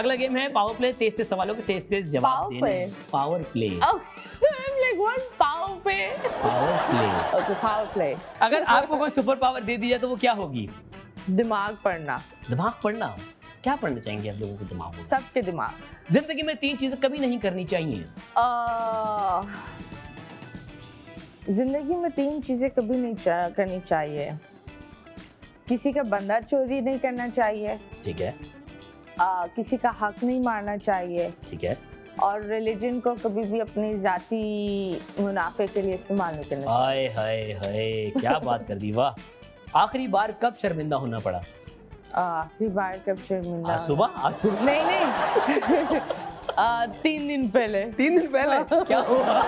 अगला गेम है power play तेज तेज सवालों के तेज तेज जवाब देने। Power play? पावर. अगर आपको कोई सुपर पावर दे दी जाए तो वो क्या होगी? दिमाग पढ़ना। दिमाग पढ़ना? क्या पढ़ना चाहेंगे आप लोगों को दिमाग में? सबके दिमाग। ज़िंदगी में तीन चीज़ें कभी नहीं करनी चाहिए। ज़िंदगी में तीन चीज़ें कभी नहीं चा, करनी चाहिए। किसी का बंदा चोरी नहीं करना चाहिए। ठीक है। आ, किसी का हक नहीं मारना चाहिए। ठीक है। और रिलीजन को कभी भी अपनी जाति मुनाफे के लिए इस्तेमाल नहीं करना हाय हाय हाय क्या बात कर दी वाह। आखिरी बार कब शर्मिंदा होना पड़ा? आखिरी बार कब शर्मिंदा सुबह? आज सुबह? नहीं नहीं। आ, तीन दिन पहले। तीन दिन पहले? क्या हुआ?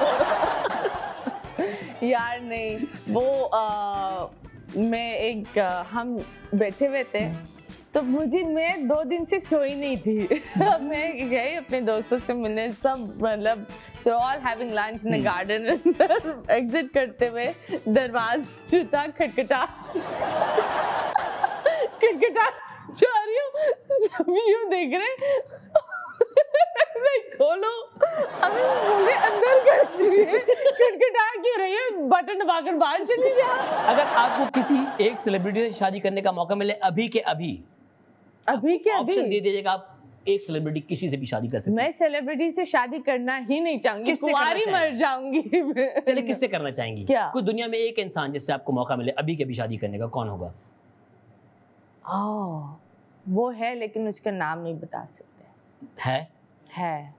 यार नहीं। वो आ, मैं एक आ, हम बैठे हुए थे। तो मुझे मैं दो दिन से सोई नहीं थी। मैं गई अपने दोस्तों से मिलने सब मतलब तो all having lunch in the garden exit करते हुए दरवाज़ा खटखटा। खटखटा जा रही हूँ। सभी यूँ देख रहे मैं खोलो। अभी मुझे अंदर कर रही खटखटा क्यों रही है? बटन दबाकर बाहर चली जा। अगर आपको किसी एक सेलिब्रिटी से शादी करने का मौका मिले अभी के अभी अभी के ऑप्शन दे दीजिएगा आप एक सेलिब्रिटी किसी से भी शादी कर सकते मैं सेलिब्रिटी से शादी करना ही नहीं चाहूँगी कुंवारी मर जाऊँगी मैं। चलिए किससे करना चाहेंगी? क्या? कोई दुनिया में एक इंसान जिससे आपको मौका मिले अभी के अभी शादी करने का कौन होगा? ओह, वो है लेकिन उसका नाम नहीं बता सकते। है? है।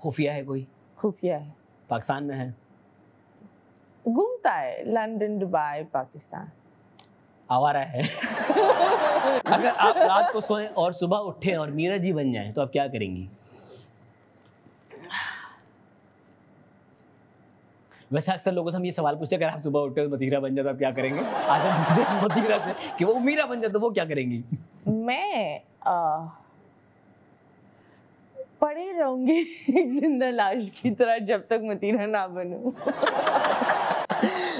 खुफिया है कोई? खुफिया है। पाकिस्तान में है? घूमता है लंदन दुबई पाकिस्तान। आवारा है। अगर आप रात को सोएँ और सुबह उठे और मीरा जी बन जाएँ तो आप क्या करेंगी? वैसे अक्सर लोगों से हम ये सवाल पूछते हैं अगर आप सुबह उठे और मतीरा बन जाए तो आप क्या करेंगे? आज हम पूछे मतीरा से कि वो मीरा बन जाए तो वो क्या करेंगी? मैं आ, पड़े रहूँगी ज़िंदा लाश की तरह जब तक मतीरा ना बनूं।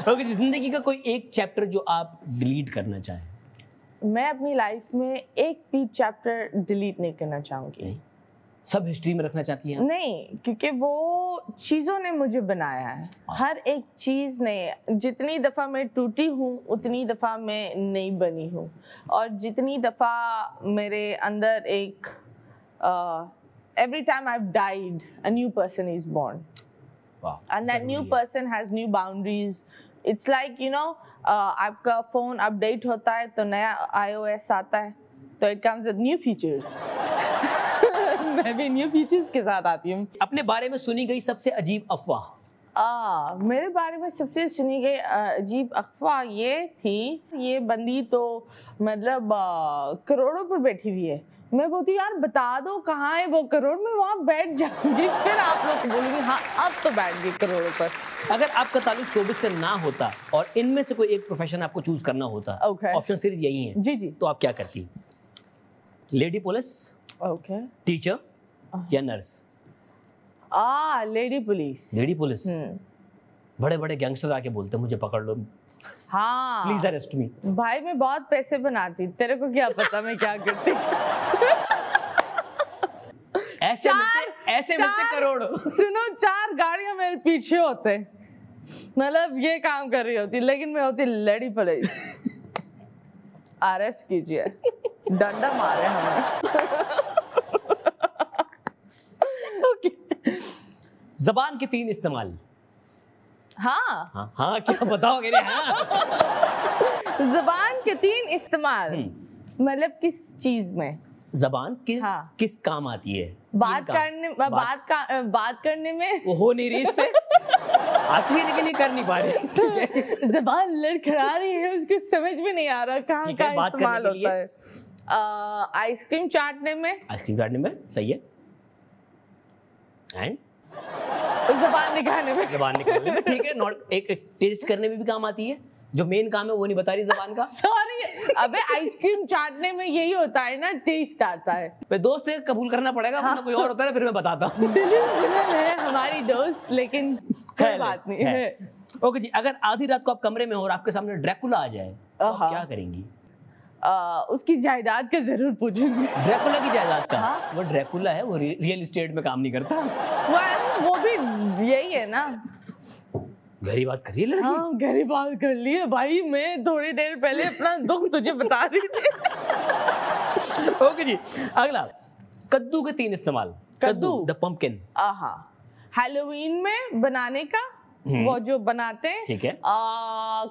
ओके जी ज़िंदगी का कोई एक चैप्टर जो आप डिलीट करना चाहें। मैं अपनी लाइफ में एक भी चैप्टर डिलीट नहीं करना चाहूँगी। नहीं। सब हिस्ट्री में रखना चाहती हैं नहीं क्योंकि वो चीज़ों ने मुझे बनाया है। हर एक चीज़ ने जितनी दफ़ा मैं टूटी हूँ उतनी दफ़ा मैं नहीं बनी हूँ। और जितनी दफ़ा मेरे अंदर एक every time I died a new person is born वाह and that new ज़रूरी है। person has new boundaries it's like you uh, आपका फ़ोन अपडेट होता है तो नया आईओएस आता है तो इट कम्स न्यू फीचर्स मैं भी न्यू फीचर्स के साथ आती हूँ। अपने बारे में सुनी गई सबसे अजीब अफवाह। आ, मेरे बारे में सबसे सुनी गई अजीब अफवाह ये थी ये बंदी तो मतलब करोड़ों पर बैठी हुई है। मैं बोलती यार बता दो कहाँ है वो करोड़? में वहाँ बैठ जाऊँगी। फिर आप लोग बोलूँगी हाँ अब तो बैठ गई करोड़ों पर। अगर आपका ताल्लुक शोबिस से ना होता और इनमें से कोई एक प्रोफेशन आपको चूज़ करना होता Okay. ऑप्शन सिर्फ़ यही है। जी जी। तो आप क्या करती? लेडी पुलिस ओके टीचर या नर्स आ लेडी पुलिस। Lady police? बड़े बड़े गैंगस्टर आके बोलते मुझे पकड़ लो। हाँ। प्लीज़ अरेस्ट मी भाई मैं बहुत पैसे बनाती तेरे को क्या पता मैं क्या करती ऐसे चार- मिलते ऐसे मिलते करोड़। सुनो चार गाड़ियाँ मेरे पीछे होते मतलब ये काम कर रही होती लेकिन मैं होती लेडी पुलिस। अरेस्ट कीजिए। डंडा मारे हमें जबान के तीन इस्तेमाल। हाँ। हाँ हाँ क्या बताओगे रे हाँ। जबान के तीन इस्तेमाल। हम्म। मतलब किस चीज़ में? जबान किस हाँ। किस काम आती है? बात काम। करने बात बात, का बात करने में? वो हो नहीं रही इससे। आती है लेकिन ये कर नहीं पा रही। जबान लड़खड़ा रही है उसको समझ में नहीं आ रहा कहाँ कहाँ बात करने इस्तेमाल होता है। आइसक्रीम चाटने में? आइसक्रीम काटने में सही है। एंड जबान निकालने में। जबान निकालने में। ठीक है नॉट एक, एक टेस्ट करने में भी काम आती है। जो मेन काम है वो नहीं बता रही जबान का। सॉरी अबे आइसक्रीम चाटने में यही होता है ना टेस्ट आता है। मैं दोस्त है कबूल करना पड़ेगा वरना कोई और होता है फिर मैं बताता हूँ। है हमारी दोस्त लेकिन कोई बात नहीं है। ओके जी अगर आधी रात को आप कमरे में हो और आपके सामने ड्रैकुला आ जाए तो क्या करेंगी? आ, उसकी जायदाद का ज़रूर पूछूँगी। ड्रैकुला की जायदाद का? हाँ। वो ड्रैकुला है वो रि- रियल एस्टेट में काम नहीं करता। वो वो भी यही है ना। गहरी बात करिए लड़की? हाँ गहरी बात कर ली है। भाई मैं थोड़ी देर पहले अपना दुख तुझे बता रही थी। ओके जी अगला। कद्दू के तीन इस्तेमाल। कद्दू? द पंपकिन आहा। हैलोवीन में बनाने का। वो जो बनाते हैं ठीक है।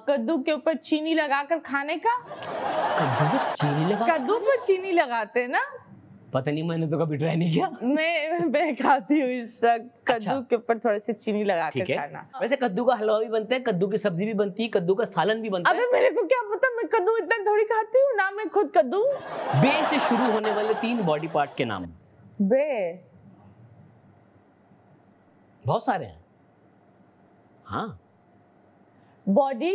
कद्दू के ऊपर चीनी लगाकर खाने का। कद्दू में चीनी लगा कद्दू पर चीनी लगाते हैं ना? पता नहीं मैंने तो कभी ट्राई नहीं किया। मैं मैं खाती हूँ इस तक अच्छा। कद्दू के ऊपर थोड़ी सी चीनी लगा है। खाना। वैसे कद्दू का हलवा भी बनता है कद्दू की सब्ज़ी भी बनती है कद्दू का सालन भी बनता है। अबे मेरे को क्या पता मैं कद्दू इतना थोड़ी खाती हूँ ना मैं खुद कद्दू? बे से शुरू होने वाले तीन बॉडी पार्ट्स के नाम। बे। बहुत सारे हैं। हाँ। बॉडी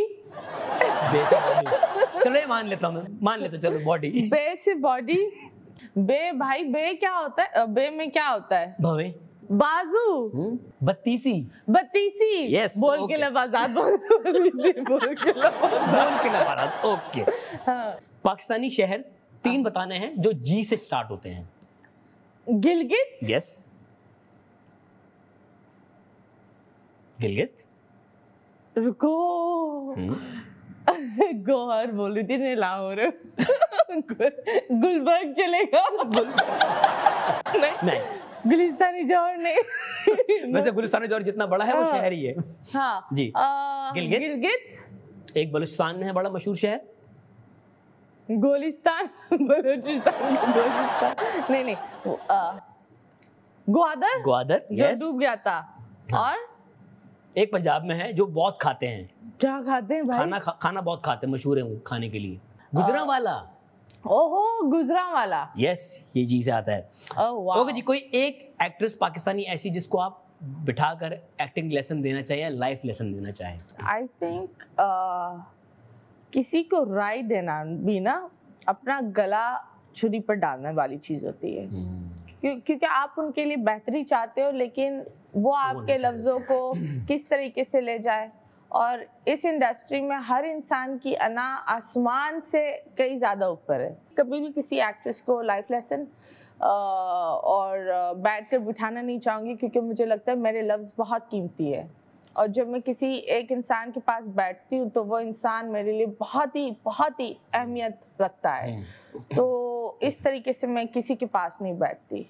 चलो ये मान लेता हूँ मान लेता चलो बॉडी बे से बॉडी बे भाई बे क्या होता है? बे में क्या होता है? भवे। बाजू। हम्म, बत्तीसी। बत्तीसी। Yes, बोल okay. के लबाजात बोल बोल के लबाजात बोल के ना मारा ओके हाँ। पाकिस्तानी शहर तीन बताने हैं जो जी से स्टार्ट होते हैं। गिलगित? यस गिलगित? रुको। हम्म, गौहर बोली थी नहीं लाहौर गुलबर्ग चलेगा। नहीं नहीं। गुलिस्तानी जौहर नहीं। वैसे गुलिस्तान जौहर जितना बड़ा है वो हाँ। शहर ही। है। हाँ जी। गिलगित? गिलगित? एक बलूचिस्तान है बड़ा मशहूर शहर। गोलिस्तान? बलूचिस्तान बलूचिस्तान नहीं नहीं ग्वादर? ग्वादर जो यस डूब गया था। हाँ। और एक पंजाब में है जो बहुत खाते हैं। क्या खाते हैं भाई? खाना खा, खाना बहुत खाते हैं मशहूर है वो खाने के लिए। गुजरावाला। ओहो गुजरा वाला यस ये जी से आता है। ओह वाह। ओके जी कोई एक एक्ट्रेस पाकिस्तानी ऐसी जिसको आप बिठाकर एक्टिंग लेसन देना चाहिए लाइफ लेसन देना चाहे? आई थिंक किसी को राय देना भी ना अपना गला छुरी पर डालने वाली चीज़ होती है। क्यों- क्योंकि आप उनके लिए बेहतरी चाहते हो लेकिन वो आपके लफ्जों को किस तरीके से ले जाए। और इस इंडस्ट्री में हर इंसान की अना आसमान से कई ज़्यादा ऊपर है। कभी भी किसी एक्ट्रेस को लाइफ लेसन और बैठ कर बिठाना नहीं चाहूँगी क्योंकि मुझे लगता है मेरे लफ्ज़ बहुत कीमती है। और जब मैं किसी एक इंसान के पास बैठती हूँ तो वो इंसान मेरे लिए बहुत ही बहुत ही अहमियत रखता है। तो इस तरीके से मैं किसी के पास नहीं बैठती।